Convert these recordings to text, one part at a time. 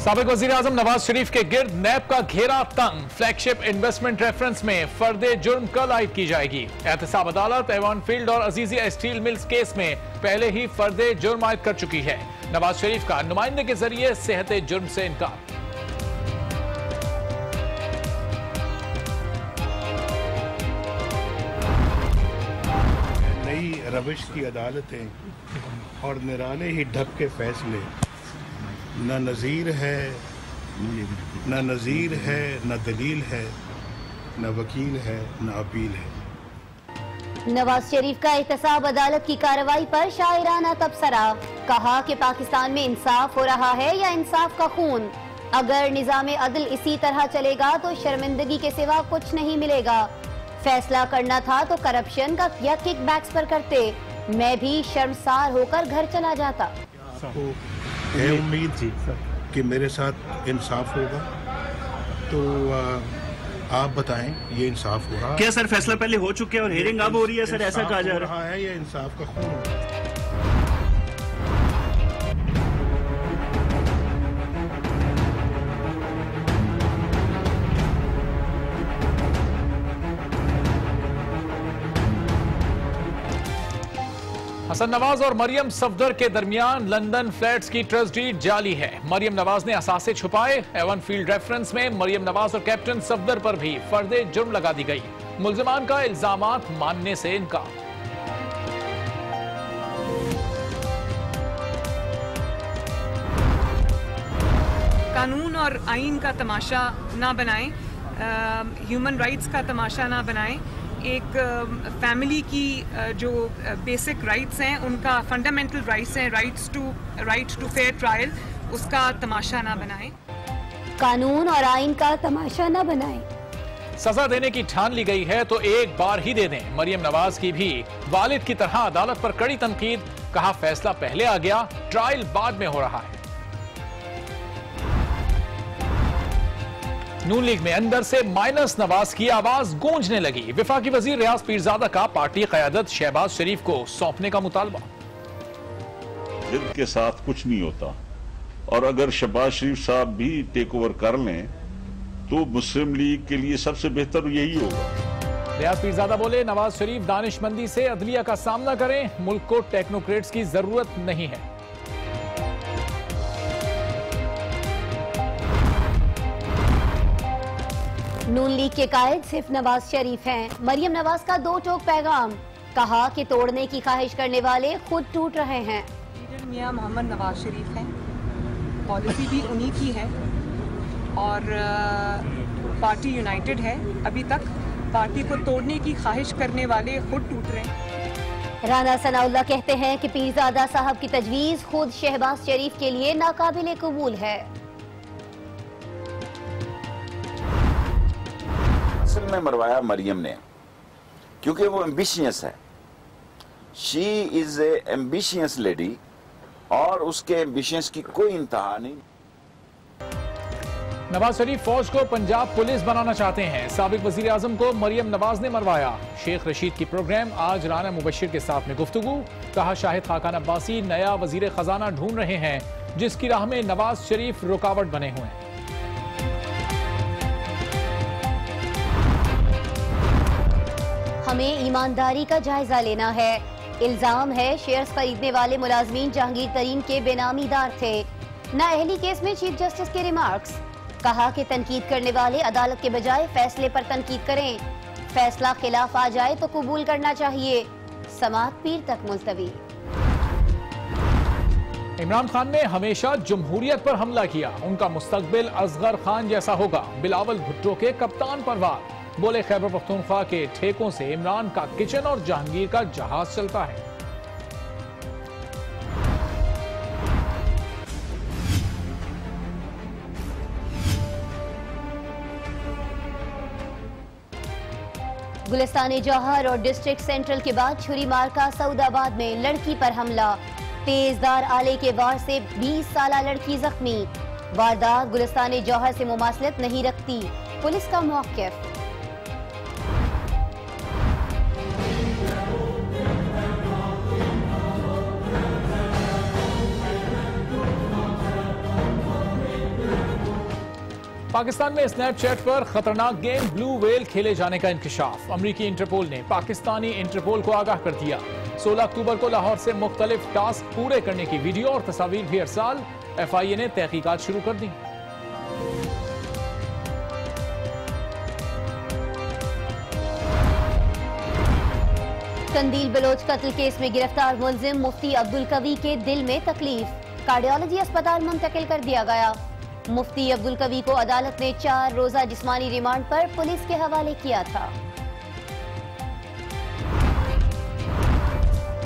सबक वज़ीर आज़म नवाज़ शरीफ के गिर्द नैब का घेरा तंग। फ्लैगशिप इन्वेस्टमेंट रेफरेंस में फर्दे जुर्म कल आयद की जाएगी। एहतसाब अदालत एवान फ़ील्ड और अजीजिया स्टील मिल्स केस में पहले ही फर्दे जुर्म आयद कर चुकी है। नवाज़ शरीफ का नुमाइंदे के ज़रिए सेहत जुर्म से इनकार। नई रविश की अदालतें और निराले ही ढक के फैसले। न नज़ीर है न नज़ीर है न दलील है न वकील है न अपील है। नवाज़ शरीफ का एहतसाब अदालत की कार्रवाई पर शायराना तबसरा। कहा कि पाकिस्तान में इंसाफ हो रहा है या इंसाफ का खून। अगर निज़ाम अदल इसी तरह चलेगा तो शर्मिंदगी के सिवा कुछ नहीं मिलेगा। फैसला करना था तो करप्शन का या किक बैक्स पर करते। मैं भी शर्मसार होकर घर चला जाता। है उम्मीद कि मेरे साथ इंसाफ होगा। तो आ, आप बताएँ ये इंसाफ हो रहा क्या सर फैसला पहले हो चुके हैं और हेयरिंग अब हो रही है सर? ऐसा कहा जा रहा है। ये इंसाफ का खून हसन नवाज़ और मरियम सफदर के दरमियान लंदन फ्लैट्स की ट्रस्ट डीड जाली है। मरियम नवाज़ ने असासे छुपाए। एवन फ़ील्ड रेफरेंस में मरियम नवाज़ और कैप्टन सफदर पर भी फर्दे जुर्म लगा दी गई। मुलजमान का इल्ज़ाम मानने से इनकार। कानून और आइन का तमाशा ना बनाएँ ह्यूमन राइट्स का तमाशा ना बनाएँ। एक फैमिली की जो बेसिक राइट्स हैं उनका फंडामेंटल राइट्स हैं rights to right to fair trial उसका तमाशा ना बनाएँ। कानून और आइन का तमाशा न बनाएँ। सजा देने की ठान ली गई है तो एक बार ही दे दें। मरियम नवाज़ की भी वालिद की तरह अदालत पर कड़ी तनकीद कहा फैसला पहले आ गया ट्रायल बाद में हो रहा है। नून लीग में अंदर से माइनस नवाज़ की आवाज़ गूंजने लगी। विफाकी वज़ीर रियाज पीरजादा का पार्टी क्यादत शहबाज शरीफ को सौंपने का मुतालबा। जिद के साथ कुछ नहीं होता और अगर शहबाज शरीफ साहब भी टेक ओवर कर लें तो मुस्लिम लीग के लिए सबसे बेहतर यही होगा। रियाज पीरजादा बोले नवाज़ शरीफ दानिशमंदी से अदलिया का सामना करें मुल्क को टेक्नोक्रेट्स की ज़रूरत नहीं है। नून लीग के कायद सिर्फ़ नवाज़ शरीफ हैं। मरियम नवाज़ का दो टोक पैगाम। कहा कि तोड़ने की ख्वाहिश करने वाले खुद टूट रहे हैं। लीडर मियाँ मोहम्मद नवाज़ शरीफ हैं। पॉलिसी भी उन्हीं की है। और पार्टी यूनाइटेड है। अभी तक पार्टी को तोड़ने की ख्वाहिश करने वाले खुद टूट रहे हैं। राना सनाउल्ला कहते हैं कि पीरजादा साहब की तजवीज खुद शहबाज शरीफ के लिए नाकाबिल कबूल है। असल में मरवाया मरियम ने, क्योंकि वो एम्बिशियस है। She is a ambitious lady और उसके एम्बिशियस की कोई इंतहा नहीं। नवाज़ शरीफ फौज को पंजाब पुलिस बनाना चाहते हैं। सबक वज़ीर आज़म को मरियम नवाज़ ने मरवाया। शेख रशीद की प्रोग्राम आज राना मुबशिर के साथ में गुफ्तु कहा, शाहिद खाकान अब्बासी नया वज़ीर खजाना ढूंढ रहे हैं, जिसकी राह में नवाज़ शरीफ रुकावट बने हुए हैं। हमें ईमानदारी का जायजा लेना है। इल्ज़ाम है, शेयर्स खरीदने वाले मुलाजमीन जहांगीर तरीन के बेनामीदार थे। नाअहली केस में चीफ जस्टिस के रिमार्क्स। कहा कि तनकीद करने वाले अदालत के बजाय फैसले पर तनकीद करें। फैसला खिलाफ आ जाए तो कबूल करना चाहिए। समात पीर तक मुलतवी। इमरान खान ने हमेशा जमहूरियत पर हमला किया। उनका मुस्तकबिल असगर खान जैसा होगा। बिलावल भुट्टो के कप्तान पर वार। बोले, खैबर पख्तूनख्वा के ठेकों से इमरान का किचन और जहांगीर का जहाज़ चलता है। गुलिस्तान जौहर और डिस्ट्रिक्ट सेंट्रल के बाद छुरी मार का सऊदाबाद में लड़की पर हमला। तेजदार आले के वार से 20 साल लड़की जख्मी। वारदात गुलिस्तान जौहर से मुमासलत नहीं रखती। पुलिस का मौकफ। पाकिस्तान में स्नैपचैट पर खतरनाक गेम ब्लू वेल खेले जाने का इंकशाफ। अमरीकी इंटरपोल ने पाकिस्तानी इंटरपोल को आगाह कर दिया। 16 अक्टूबर को लाहौर से मुख्तलिफ़ टास्क पूरे करने की वीडियो और तस्वीर भी अरसाल एफ़ आई ए ने तहकीकत शुरू कर दी। कंदील बलोच कत्ल केस में गिरफ़्तार मुलजिम मुफ्ती अब्दुल कवी के दिल में तकलीफ़। कार्डियोलॉजी अस्पताल मुंतकिल कर दिया गया। मुफ्ती अब्दुल कवी को अदालत ने चार रोजा जिस्मानी रिमांड पर पुलिस के हवाले किया था।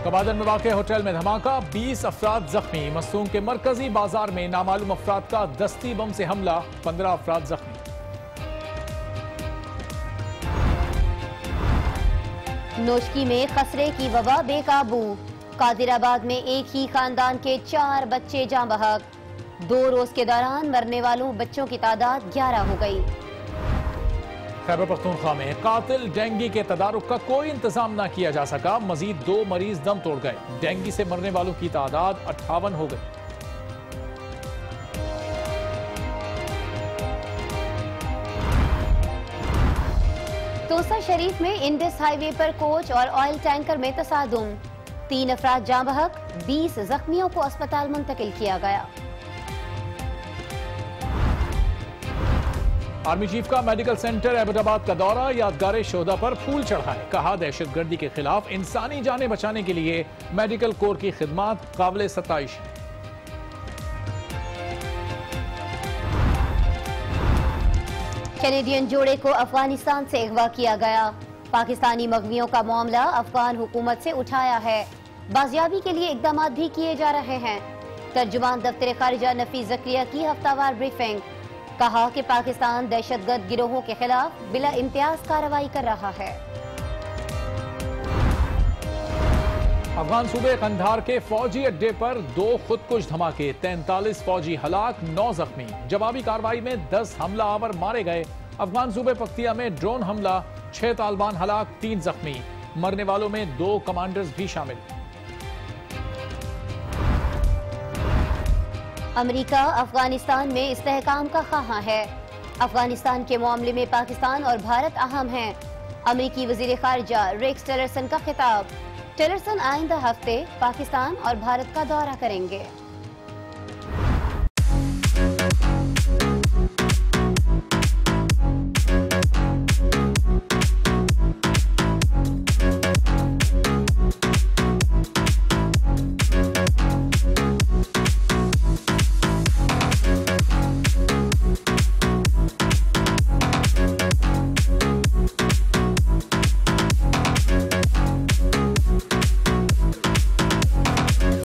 कबादन में वाक़ होटल में धमाका 20 अफराद जख्मी। मसूम के मरकजी बाज़ार में नामालूम अफराद का दस्ती बम से हमला 15 अफराद जख्मी। नोशकी में खसरे की वबा बेकाबू। कादिराबाद में एक ही खानदान के चार बच्चे जाँ बहक दो रोज के दौरान मरने वालों बच्चों की तादाद 11 हो गई। खैबर पख्तूनख्वा में कातिल डेंगी के तदारुक का कोई इंतज़ाम न किया जा सका मजीद दो मरीज़ दम तोड़ गए। डेंगी से मरने वालों की तादाद अट्ठावन हो गई। तोसा शरीफ में इंडस हाईवे पर कोच और ऑयल टैंकर में तसादुम। तीन अफराद जाँ बहक बीस जख्मियों को अस्पताल मुंतकिल किया गया। आर्मी चीफ का मेडिकल सेंटर अहमदाबाद का दौरा, यादगार शोधा पर फूल चढ़ाए। कहा दहशतगर्दी के खिलाफ इंसानी जानें बचाने के लिए मेडिकल कोर की खिदमत काबिल सताइश कैनेडियन जोड़े को अफ़गानिस्तान से अगवा किया गया। पाकिस्तानी मगवियों का मामला अफगान हुकूमत से उठाया है। बाजियाबी के लिए इकदाम भी किए जा रहे हैं। तर्जुमान दफ्तर खारिजा नफीस जक्रिया की हफ्तावार ब्रीफिंग। कहा कि पाकिस्तान दहशतगर्द गिरोहों के खिलाफ बिला इम्तियाज़ कार्रवाई कर रहा है। अफगान सूबे कंधार के फौजी अड्डे पर दो खुदकुश धमाके, तैंतालीस फौजी हलाक, नौ जख्मी। जवाबी कार्रवाई में दस हमला आवर मारे गए। अफगान सूबे पख्तिया में ड्रोन हमला, छह तालिबान हलाक, तीन जख्मी। मरने वालों में दो कमांडर्स भी शामिल। अमेरिका, अफ़गानिस्तान में इस्तेकाम का खाहा है। अफ़गानिस्तान के मामले में पाकिस्तान और भारत अहम है। अमरीकी वज़ीर खारजा रेक्स टेलरसन का खिताब। टेलरसन आइंदा हफ़्ते पाकिस्तान और भारत का दौरा करेंगे।